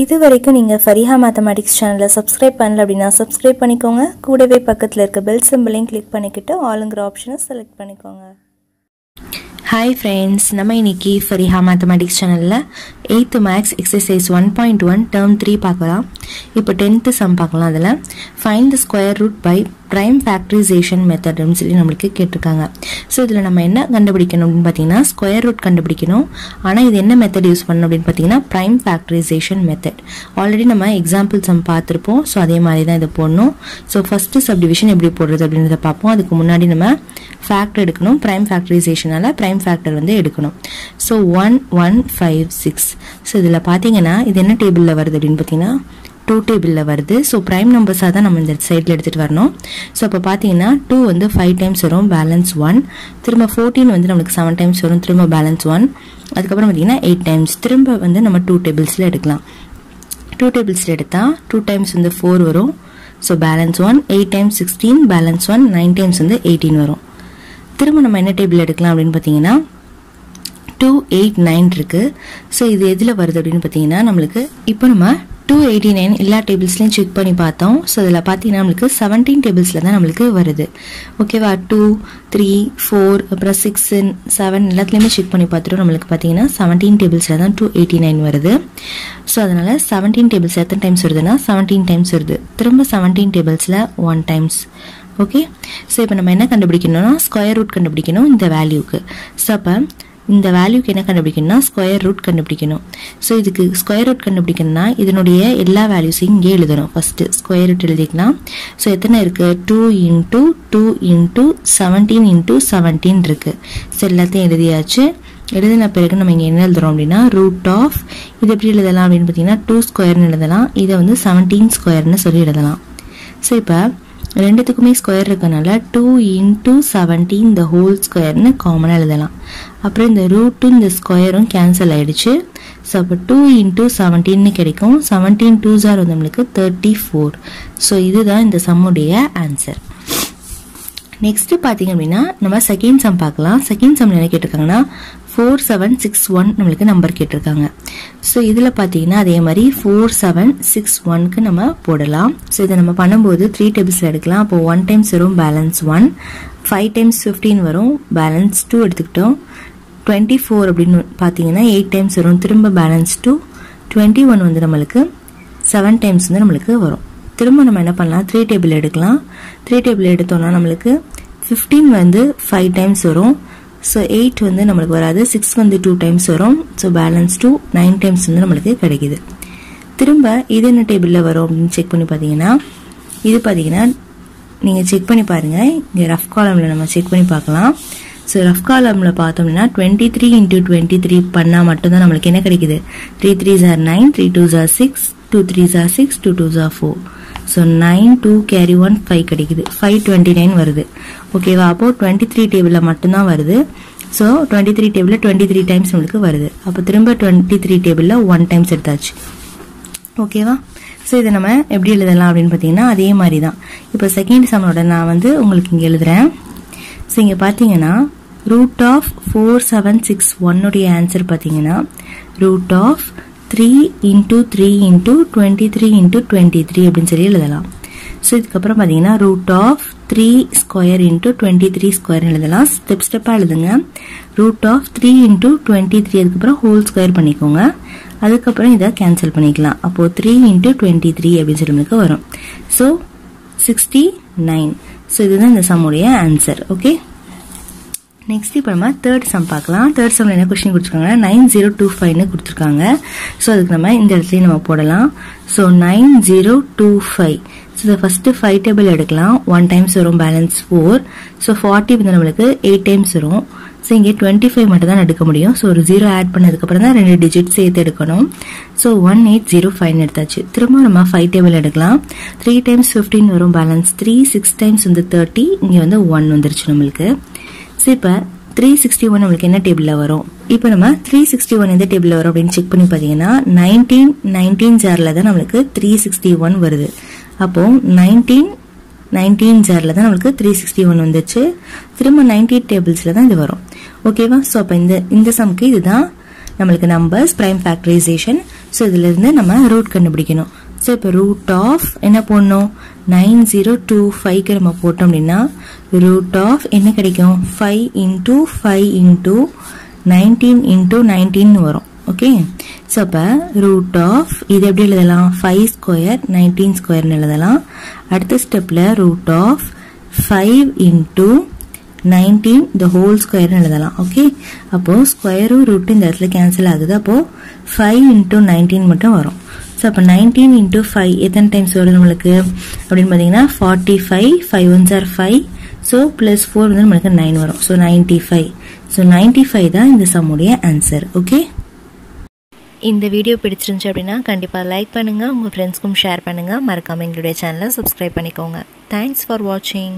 இது வரைக்கும் நீங்கள் ஃபரிஹா மேத்தமேட்டிக்ஸ் சேனலை சப்ஸ்கிரைப் பண்ணல அப்படின்னா சப்ஸ்கிரைப் பண்ணிக்கோங்க. கூடவே பக்கத்தில் இருக்க பெல் சிம்பிளையும் கிளிக் பண்ணிக்கிட்டு ஆளுங்கிற ஆப்ஷனை செலக்ட் பண்ணிக்கோங்க. ஹாய் ஃப்ரெண்ட்ஸ் நம்ம இன்னைக்கு ஃபரிஹா மேத்தமேட்டிக்ஸ் சேனலில் eighth maths exercise one point one term three பார்க்கலாம். இப்போ டென்த்து சம் பார்க்கலாம் அதில். Find the square root by prime factorisation மெத்தட்னு சொல்லி நம்மளுக்கு கேட்டிருக்காங்க. ஸோ இதில் நம்ம என்ன கண்டுபிடிக்கணும் அப்படின்னு பார்த்தீங்கன்னா ஸ்கொயர் ரூட் கண்டுபிடிக்கணும். ஆனால் இது என்ன மெத்தட் யூஸ் பண்ணணும் அப்படின்னு பார்த்தீங்கன்னா ப்ரைம் ஃபேக்டரைசேஷன் மெத்தட் ஆல்ரெடி நம்ம எக்ஸாம்பிள் சம் பார்த்துருப்போம். ஸோ அதே மாதிரி தான் இதை போடணும். ஸோ ஃபஸ்ட்டு சப் டிவிஷன் எப்படி போடுறது அப்படின்றத பார்ப்போம். அதுக்கு முன்னாடி நம்ம ஃபேக்டர் எடுக்கணும். ப்ரைம் ஃபேக்டரைசேஷனால் ப்ரைம் ஃபேக்டர் வந்து எடுக்கணும். So one one five six so இதில் பார்த்தீங்கன்னா இது என்ன டேபிளில் வருது அப்படின்னு பார்த்தீங்கன்னா டூ டேபிளில் வருது. ஸோ ப்ரைம் நம்பர்ஸாக தான் நம்ம இந்த சைடில் எடுத்துகிட்டு வரணும். ஸோ அப்போ பார்த்தீங்கன்னா டூ வந்து ஃபைவ் டைம்ஸ் வரும் பேலன்ஸ் ஒன் திரும்ப ஃபோர்டீன் வந்து நம்மளுக்கு செவன் டைம்ஸ் வரும் திரும்ப பேலன்ஸ் ஒன் அதுக்கப்புறம் பார்த்தீங்கன்னா எயிட் டைம்ஸ் திரும்ப வந்து நம்ம டூ டேபிள்ஸில் எடுக்கலாம். டூ டேபிள்ஸில் எடுத்தால் டூ டைம்ஸ் வந்து ஃபோர் வரும். So balance one eight times sixteen balance one nine times வந்து எயிட்டீன் வரும். திரும்ப நம்ம என்ன டேபிள் எடுக்கலாம் அப்படின்னு பார்த்தீங்கன்னா டூ எயிட் நைன் இருக்குது ஸோ இது எதில் வருது அப்படின்னு பார்த்தீங்கன்னா நம்மளுக்கு இப்போ நம்ம டூ எயிட்டி நைன் எல்லா டேபிள்ஸ்லையும் செக் பண்ணி பார்த்தோம். ஸோ அதில் பார்த்தீங்கன்னா நம்மளுக்கு செவன்டீன் டேபிள்ஸில் தான் நம்மளுக்கு வருது. ஓகேவா டூ த்ரீ ஃபோர் அப்புறம் சிக்ஸ் செவன் எல்லாத்துலேயுமே செக் பண்ணி பார்த்துட்டோம். நம்மளுக்கு பார்த்தீங்கன்னா செவன்டீன் டேபிள்ஸில் தான் டூ எயிட்டி நைன் வருது. ஸோ அதனால் செவன்டீன் டேபிள்ஸ் எத்தனை டைம்ஸ் வருதுன்னா செவன்டீன் டைம்ஸ் வருது. திரும்ப செவன்டீன் டேபிள்ஸில் ஒன் டைம்ஸ் ஓகே ஸோ இப்போ நம்ம என்ன கண்டுபிடிக்கணும்னா ஸ்கொயர் ரூட் கண்டுபிடிக்கணும் இந்த வேல்யூக்கு ஸோ அப்போ இந்த வேல்யூக்கு என்ன கண்டுபிடிக்கணும்னா ஸ்கொயர் ரூட் கண்டுபிடிக்கணும். ஸோ இதுக்கு ஸ்கொயர் ரூட் கண்டுபிடிக்கணும்னா இதனுடைய எல்லா வேல்யூஸையும் இங்கே எழுதணும். ஃபஸ்ட்டு ஸ்கொயர் ரூட் எழுதிக்கலாம். ஸோ எத்தனை இருக்குது two into two into seventeen into seventeen இருக்குது ஸோ எல்லாத்தையும் எழுதியாச்சு. எழுதின பிறகு நம்ம இங்கே என்ன எழுதுறோம் அப்படின்னா ரூட் ஆஃப் இது எப்படி எழுதலாம் அப்படின்னு பார்த்தீங்கன்னா டூ ஸ்கொயர்னு எழுதலாம். இதை வந்து செவன்டீன் ஸ்கொயர்னு சொல்லி எழுதலாம். ஸோ இப்போ ரெண்டுத்துக்குமே ஸ்கொயர் இருக்கனால டூ இன்டூ செவன்டீன் இந்த ஹோல் ஸ்கொயர்னு காமனாக எழுதலாம். அப்புறம் இந்த ரூட்டும் இந்த ஸ்கொயரும் கேன்சல் ஆகிடுச்சு ஸோ அப்போ டூ இன்ட்டு செவன்டீன்னு கிடைக்கும். செவன்டீன் டூ ஜார் வந்து நம்மளுக்கு தேர்ட்டி ஃபோர் ஸோ இதுதான் இந்த சம்முடைய ஆன்சர் நெக்ஸ்ட்டு பார்த்தீங்க அப்படின்னா நம்ம செகண்ட் சம் பார்க்கலாம். செகண்ட் சம்மில் என்ன கேட்டிருக்காங்கன்னா ஃபோர் செவன் சிக்ஸ் ஒன் நம்மளுக்கு நம்பர் கேட்டிருக்காங்க. ஸோ இதில் பார்த்தீங்கன்னா அதே மாதிரி ஃபோர் செவன் சிக்ஸ் ஒன்க்கு நம்ம போடலாம். ஸோ இதை நம்ம பண்ணும்போது த்ரீ டேபிள்ஸில் எடுக்கலாம். அப்போ ஒன் டைம்ஸ் வரும் balance one five times fifteen வரும் பேலன்ஸ் டூ எடுத்துக்கிட்டோம். டுவெண்ட்டி ஃபோர் அப்படின்னு பார்த்தீங்கன்னா எயிட் டைம்ஸ் வரும் திரும்ப பேலன்ஸ் டூ டுவெண்ட்டி ஒன் வந்து நம்மளுக்கு செவன் டைம்ஸ் வந்து நம்மளுக்கு வரும். திரும்ப நம்ம என்ன பண்ணலாம்? த்ரீ டேபிள் எடுக்கலாம். த்ரீ டேபிள் எடுத்தோம்னா நம்மளுக்கு ஃபிஃப்டீன் வந்து ஃபைவ் டைம்ஸ் வரும். ஸோ எயிட் வந்து நம்மளுக்கு வராது. சிக்ஸ் வந்து டூ டைம்ஸ் வரும். So balance two nine times வந்து நம்மளுக்கு கிடைக்குது. திரும்ப இது என்ன டேபிளில் வரும் அப்படின்னு செக் பண்ணி பார்த்தீங்கன்னா இது பார்த்தீங்கன்னா நீங்கள் செக் பண்ணி பாருங்கள் இங்கே ரஃப் காலமில் நம்ம செக் பண்ணி பார்க்கலாம். ஸோ ரஃப் காலமில் பார்த்தோம்னா twenty three into twenty three பண்ணால் மட்டும்தான் நம்மளுக்கு என்ன கிடைக்குது? Three three jar nine three two jar six two three jar six two two jar four so nine two carry one five கிடைக்குது. ஃபைவ் டுவெண்ட்டி நைன் வருது ஓகேவா அப்போது டுவெண்ட்டி த்ரீ டேபிளில் மட்டும்தான் வருது. ஸோ டுவெண்ட்டி த்ரீ டேபிளில் டுவெண்ட்டி த்ரீ டைம்ஸ் நம்மளுக்கு வருது. அப்போ திரும்ப டுவெண்ட்டி த்ரீ டேபிளில் ஒன் டைம்ஸ் எடுத்தாச்சு. ஓகேவா ஸோ இதை நம்ம எப்படி எழுதலாம் அப்படின்னு பார்த்தீங்கன்னா அதே மாதிரி தான் இப்போ செகண்ட் சம்மனோட நான் வந்து உங்களுக்கு இங்கே எழுதுறேன். ஸோ இங்கே பார்த்தீங்கன்னா root of four seven six ஒன்னுடைய answer பார்த்தீங்கன்னா root of three into three into twenty three into twenty three அப்படின்னு சொல்லி எழுதலாம். ஸோ இதுக்கப்புறம் பார்த்தீங்கன்னா root of three square into twenty three square எழுதலாம். ஸ்டெப் ஸ்டெப்பாக எழுதுங்க. Root of three into twenty three அதுக்கப்புறம் ஹோல் ஸ்கொயர் பண்ணிக்கோங்க. அதுக்கப்புறம் இதை கேன்சல் பண்ணிக்கலாம். அப்போது த்ரீ இன்டூ டுவெண்ட்டி த்ரீ அப்படின்னு சொல்லி வரும். ஸோ சிக்ஸ்டி நைன் ஸோ இதுதான் இந்த சம்முடைய ஆன்சர் ஓகே நெக்ஸ்ட் இப்போ நம்ம தேர்ட் சம் பார்க்கலாம். தேர்ட் சம்ல என்ன கொஸ்டின் கொடுத்துருக்காங்க நைன் ஜீரோ டூ ஃபைவ்னு கொடுத்துருக்காங்க. ஸோ அதுக்கு நம்ம இந்த இடத்துலையும் நம்ம போடலாம். So nine zero two five so இதை ஃபஸ்ட்டு ஃபைவ் டேபிள் எடுக்கலாம். ஒன் டைம்ஸ் வரும் பேலன்ஸ் ஃபோர் ஸோ ஃபார்ட்டி வந்து நம்மளுக்கு எயிட் டைம்ஸ் வரும். ஸோ இங்கே டுவெண்ட்டி ஃபைவ் மட்டும் தான் எடுக்க முடியும். ஸோ ஒரு ஜீரோ ஆட் பண்ணதுக்கப்புறம் தான் ரெண்டு டிஜிட் சேர்த்து எடுக்கணும். ஸோ ஒன் எயிட் ஜீரோ ஃபைவ்னு எடுத்தாச்சு. திரும்ப நம்ம ஃபைவ் டேபிள் எடுக்கலாம். த்ரீ டைம்ஸ் ஃபிஃப்டின் வரும் பேலன்ஸ் த்ரீ சிக்ஸ் டைம்ஸ் வந்து தேர்ட்டி இங்கே வந்து ஒன் வந்துருச்சு நம்மளுக்கு. ஸோ இப்போ த்ரீ சிக்ஸ்டி ஒன் நம்மளுக்கு என்ன டேபிளில் வரும்? இப்போ நம்ம த்ரீ சிக்ஸ்டி ஒன் எந்த டேபிளில் வரும் அப்படின்னு செக் பண்ணி பார்த்தீங்கன்னா நைன்டீன் நைன்டீன் ஜாரில் தான் நம்மளுக்கு த்ரீ சிக்ஸ்டி ஒன் வருது. அப்போ நைன்டீன் நைன்டீன் ஜாரில் தான் நம்மளுக்கு த்ரீ சிக்ஸ்டி ஒன் வந்துச்சு. திரும்ப நைன்டி எயிட் டேபிள்ஸில் தான் இது வரும். ஓகேவா ஸோ அப்போ இந்த இந்த சம்க்கு இதுதான் நம்மளுக்கு நம்பர்ஸ் ப்ரைம் ஃபேக்டரைசேஷன் ஸோ இதிலிருந்து நம்ம ரூட் கண்டுபிடிக்கணும். ஸோ இப்போ ரூட் ஆஃப் என்ன போடணும்? நைன் ஜீரோ டூ ஃபைவ்க்கு நம்ம போட்டோம் அப்படின்னா ரூட் ஆஃப் என்ன கிடைக்கும்? Five into five into nineteen into nineteen வரும். ஓகே ஸோ அப்போ ரூட் ஆஃப் இது எப்படி எழுதலாம்? ஃபைவ் ஸ்கொயர் நைன்டீன் ஸ்கொயர்னு எழுதலாம். அடுத்த ஸ்டெப்பில் root of five into nineteen the whole ஸ்கொயர்னு எழுதலாம். ஓகே அப்போது ஸ்கொயரும் ரூட்டு இந்த இடத்துல கேன்சல் ஆகுது. அப்போது ஃபைவ் இன்டூ நைன்டீன் மட்டும் வரும். ஸோ அப்போ நைன்டீன் இன்டூ ஃபைவ் எத்தனை டைம்ஸ் வரும் நம்மளுக்கு? அப்படின்னு பார்த்தீங்கன்னா forty five five ones are five so plus four வந்து நம்மளுக்கு நைன் வரும். So ninety five so ninety five தான் இந்த சம்முடைய ஆன்சர் ஓகே இந்த வீடியோ பிடிச்சிருந்துச்சு அப்படின்னா கண்டிப்பாக லைக் பண்ணுங்கள் உங்கள் ஃப்ரெண்ட்ஸ்க்கும் ஷேர் பண்ணுங்கள் மறக்காமல் எங்களுடைய சேனலை சப்ஸ்கிரைப் பண்ணிக்கோங்க. தேங்க்ஸ் ஃபார் வாட்சிங்